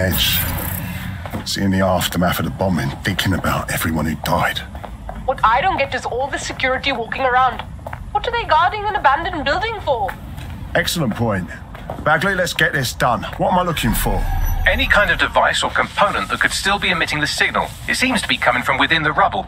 on edge. Seeing the aftermath of the bombing, thinking about everyone who died. What I don't get is all the security walking around. What are they guarding an abandoned building for? Excellent point. Bagley, let's get this done. What am I looking for? Any kind of device or component that could still be emitting the signal. It seems to be coming from within the rubble.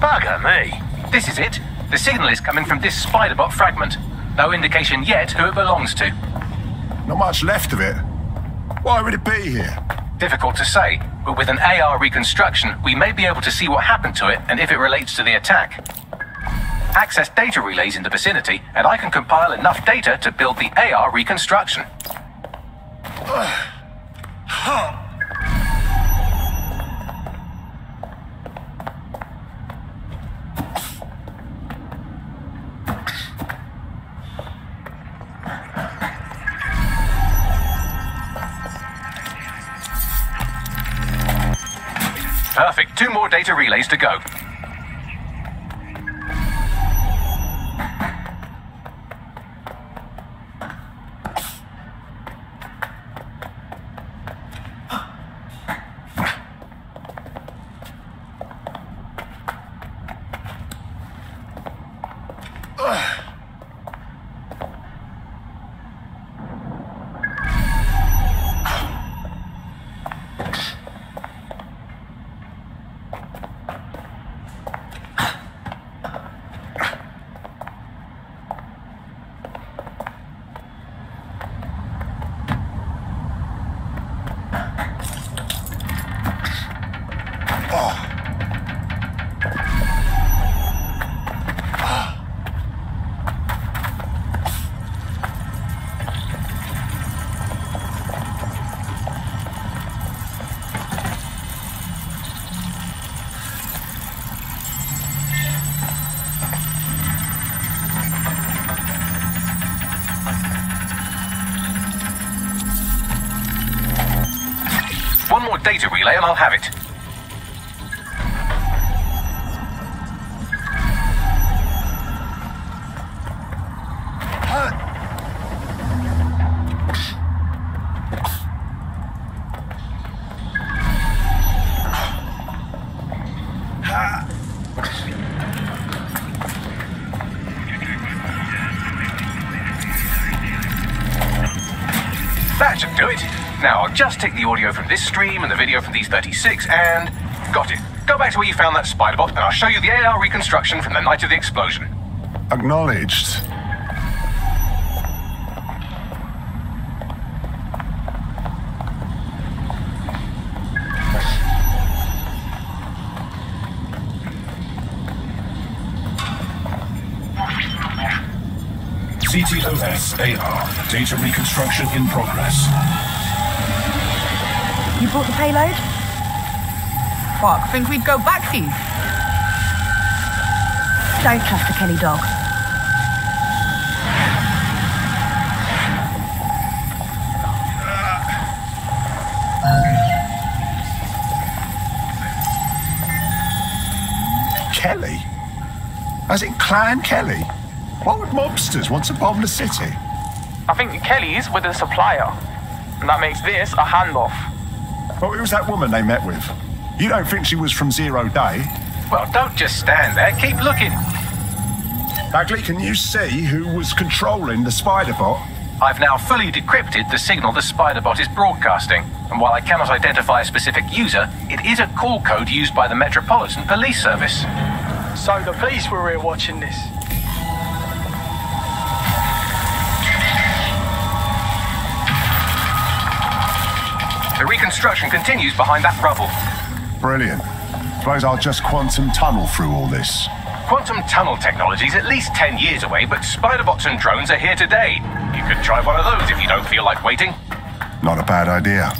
Bugger me. This is it. The signal is coming from this spiderbot fragment. No indication yet who it belongs to. Not much left of it. Why would it be here? Difficult to say, but with an AR reconstruction, we may be able to see what happened to it and if it relates to the attack. Access data relays in the vicinity, and I can compile enough data to build the AR reconstruction. relays to go. Data relay and I'll have it. Just take the audio from this stream and the video from these 36 and... Got it. Go back to where you found that spider bot and I'll show you the AR reconstruction from the night of the explosion. Acknowledged. CTOS AR. Data reconstruction in progress. You brought the payload? Fuck, think we'd go back to you? Don't trust the Kelly dog. Kelly? As in Clan Kelly? Why would mobsters want to bomb the city? I think Kelly's with the supplier. And that makes this a handoff. Well, who was that woman they met with? You don't think she was from Zero Day? Well, don't just stand there. Keep looking. Bagley, can you see who was controlling the spider bot? I've now fully decrypted the signal the Spiderbot is broadcasting, and while I cannot identify a specific user, it is a call code used by the Metropolitan Police Service. So the police were here watching this. The reconstruction continues behind that rubble. Brilliant. Suppose I'll just quantum tunnel through all this. Quantum tunnel technology's at least 10 years away, but Spiderbots and drones are here today. You could try one of those if you don't feel like waiting. Not a bad idea.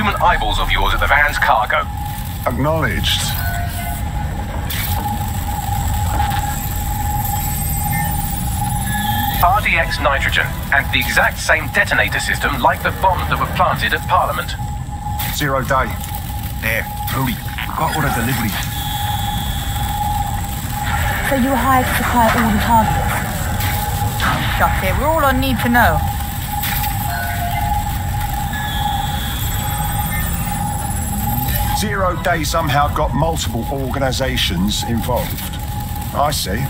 human eyeballs of yours at the van's cargo. Acknowledged. RDX nitrogen, and the exact same detonator system like the bombs that were planted at Parliament. Zero day. There, Rudy, got order delivery. So you hired to supply all the targets? Shut it, we're all on need to know. Zero Day somehow got multiple organizations involved. I see.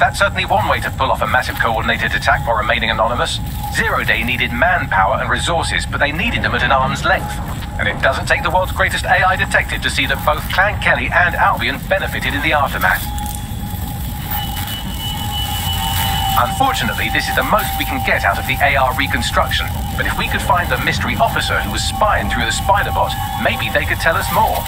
That's certainly one way to pull off a massive coordinated attack while remaining anonymous. Zero Day needed manpower and resources, but they needed them at an arm's length. And it doesn't take the world's greatest AI detective to see that both Clan Kelly and Albion benefited in the aftermath. Unfortunately, this is the most we can get out of the AR reconstruction. But if we could find the mystery officer who was spying through the spider bot, maybe they could tell us more.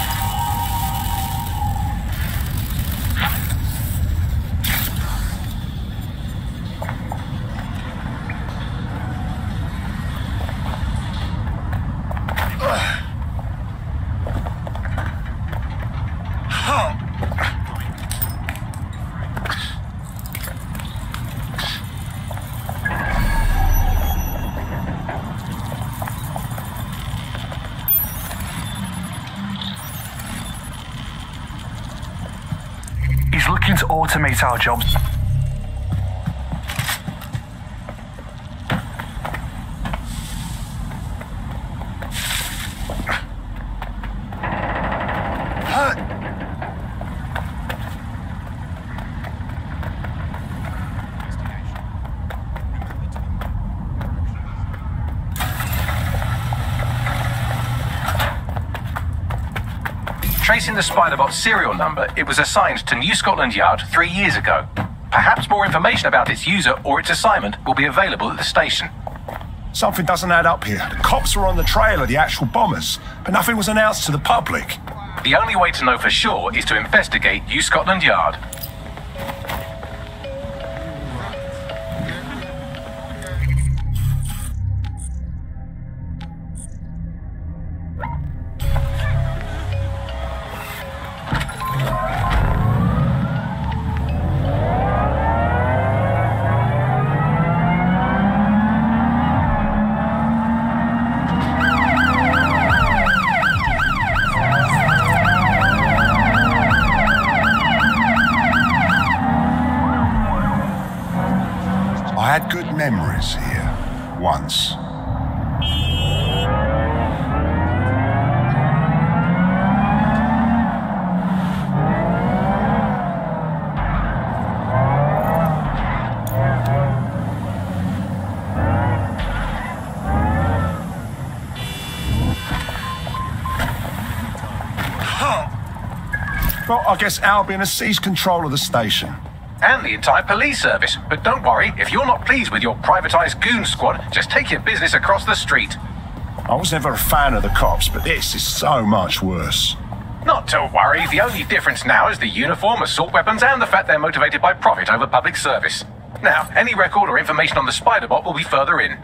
Looking to automate our jobs. Tracing the Spiderbot serial number, it was assigned to New Scotland Yard three years ago. Perhaps more information about its user or its assignment will be available at the station. Something doesn't add up here. The cops were on the trail of the actual bombers, but nothing was announced to the public. The only way to know for sure is to investigate New Scotland Yard. I guess Albion has seized control of the station. And the entire police service. But don't worry, if you're not pleased with your privatized goon squad, just take your business across the street. I was never a fan of the cops, but this is so much worse. Not to worry, the only difference now is the uniform, assault weapons, and the fact they're motivated by profit over public service. Now, any record or information on the Spiderbot will be further in.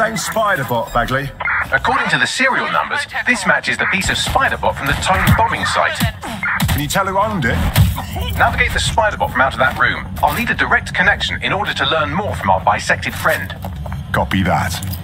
Same spider bot, Bagley? According to the serial numbers, this matches the piece of spider bot from the Tone bombing site. Can you tell who owned it? Navigate the spider bot from out of that room. I'll need a direct connection in order to learn more from our bisected friend. Copy that.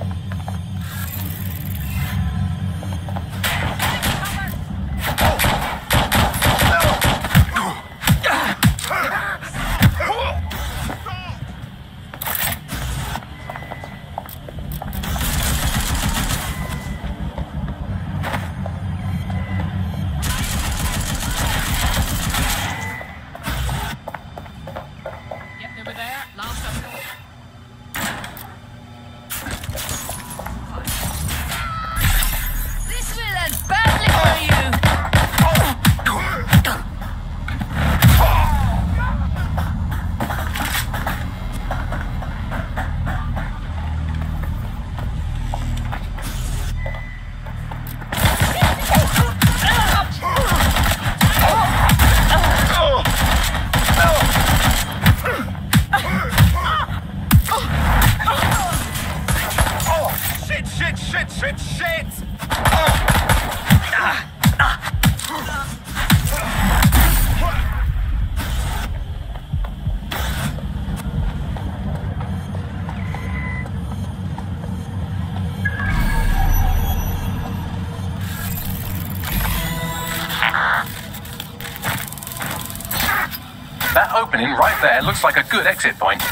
There looks like a good exit point.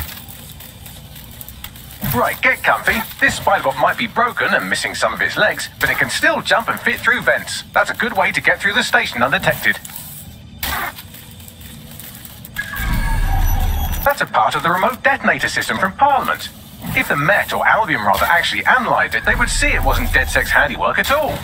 Right, get comfy. This spider bot might be broken and missing some of its legs, but it can still jump and fit through vents. That's a good way to get through the station undetected. That's a part of the remote detonator system from Parliament. If the Met, or Albion rather, actually analysed it, they would see it wasn't DedSec's handiwork at all.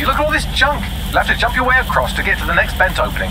You look at all this junk? You'll have to jump your way across to get to the next vent opening.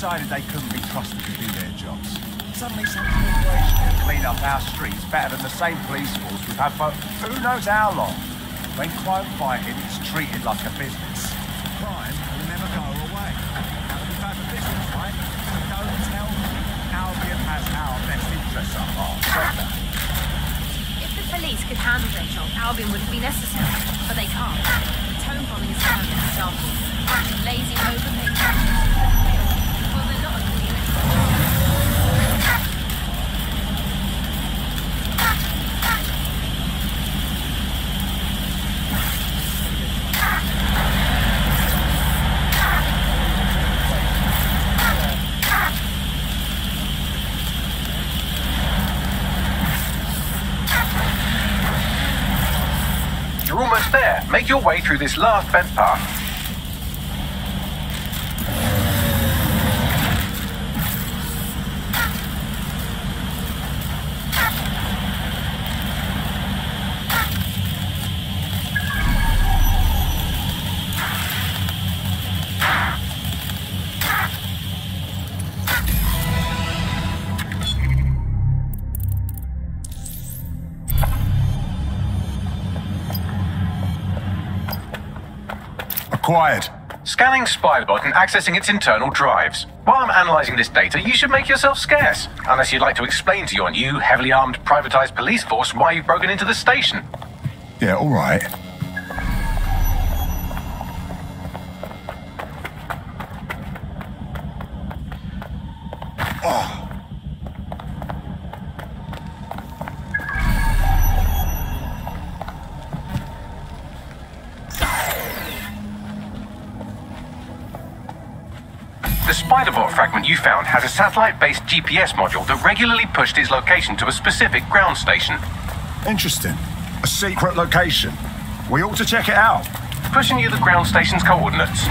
Decided they couldn't be trusted to do their jobs. Suddenly some corporation can clean up our streets better than the same police force we've had for who knows how long. When crime fighting is treated like a business, crime will never go away. Now that we've had the business right, don't tell me Albion has our best interests at heart. If the police could handle their job, Albion wouldn't be necessary. But they can't. The tone bombing is another example. A lazy, overpaid Well, they're not a You're almost there. Make your way through this last bent path. Acquired. Scanning Spybot and accessing its internal drives. While I'm analysing this data, you should make yourself scarce. Unless you'd like to explain to your new, heavily armed, privatised police force why you've broken into the station. Yeah, all right. You found has a satellite-based GPS module that regularly pushed its location to a specific ground station. interesting. A secret location. We ought to check it out. Pushing you the ground station's coordinates.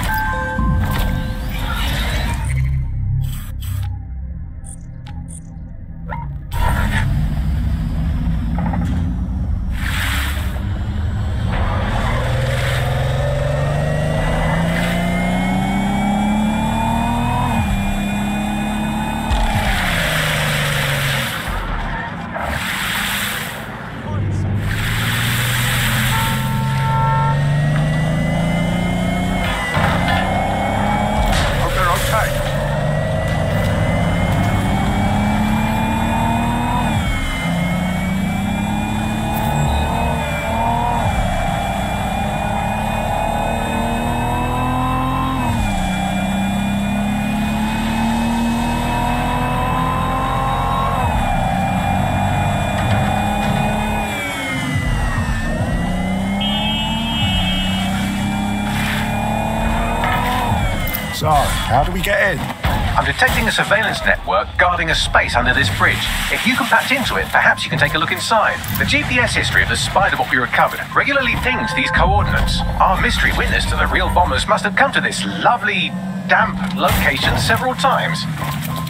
Detecting a surveillance network guarding a space under this bridge. If you can patch into it, perhaps you can take a look inside. The GPS history of the spider Spiderbot we recovered regularly pings these coordinates. Our mystery witness to the real bombers must have come to this lovely, damp location several times.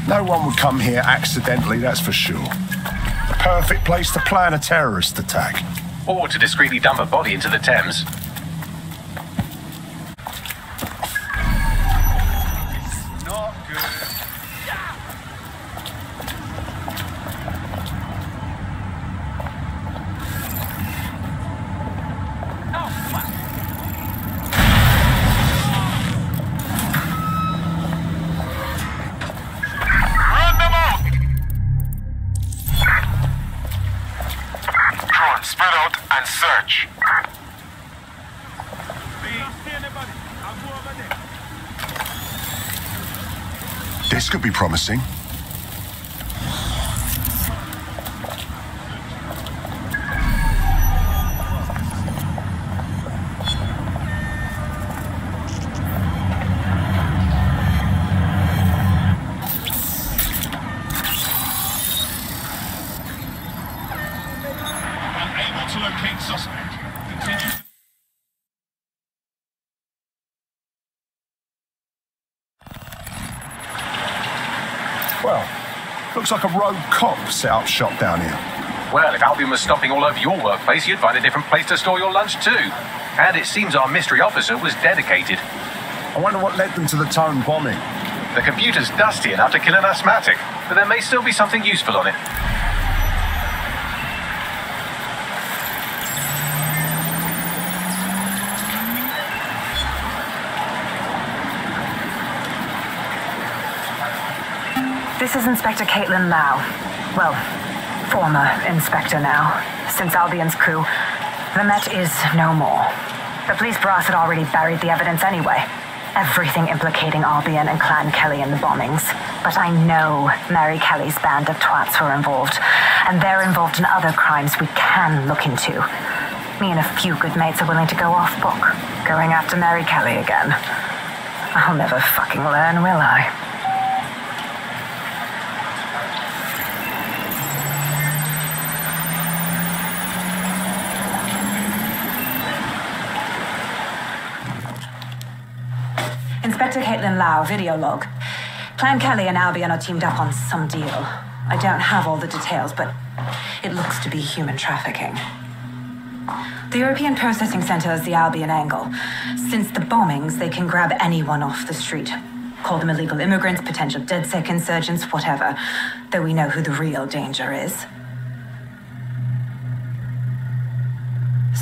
No one would come here accidentally, that's for sure. The perfect place to plan a terrorist attack. Or to discreetly dump a body into the Thames. Not good. Run them out! Drone, spread out and search. This could be promising. Unable to locate suspect. Continue. Well, looks like a rogue cop set up shop down here. Well, if Albion was stopping all over your workplace, you'd find a different place to store your lunch too. And it seems our mystery officer was dedicated. I wonder what led them to the tone bombing. The computer's dusty enough to kill an asthmatic, but there may still be something useful on it. This is Inspector Kaitlin Lau. Well, former inspector now. Since Albion's coup, the Met is no more. The police brass had already buried the evidence anyway. Everything implicating Albion and Clan Kelly in the bombings. But I know Mary Kelly's band of twats were involved, and they're involved in other crimes we can look into. Me and a few good mates are willing to go off book, going after Mary Kelly again. I'll never fucking learn, will I? Lau, video log. Clan Kelly and Albion are teamed up on some deal. I don't have all the details, but it looks to be human trafficking. The European Processing Center is the Albion angle. Since the bombings, they can grab anyone off the street. Call them illegal immigrants, potential DedSec insurgents, whatever. Though we know who the real danger is.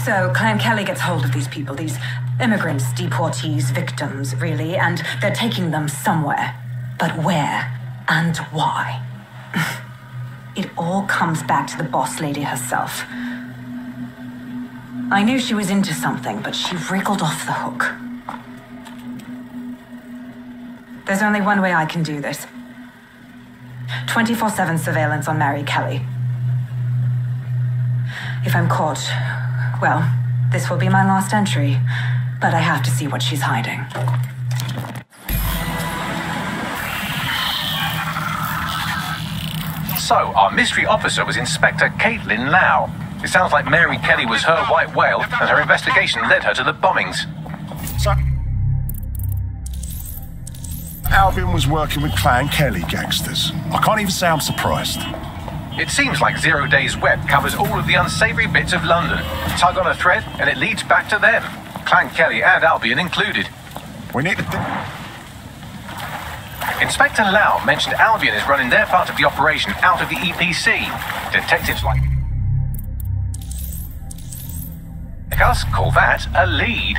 So, Clan Kelly gets hold of these people, these immigrants, deportees, victims, really, and they're taking them somewhere. But where and why? it all comes back to the boss lady herself. I knew she was into something, but she wriggled off the hook. There's only one way I can do this 24 7 surveillance on Mary Kelly. If I'm caught, well, this will be my last entry, but I have to see what she's hiding. So, our mystery officer was Inspector Kaitlin Lau. It sounds like Mary Kelly was her white whale, and her investigation led her to the bombings. So, Albion was working with Clan Kelly gangsters. I can't even say I'm surprised. It seems like Zero Days Web covers all of the unsavory bits of London. Tug on a thread, and it leads back to them. Clan Kelly and Albion included. We need to. Inspector Lau mentioned Albion is running their part of the operation out of the EPC. Detectives like us call that a lead.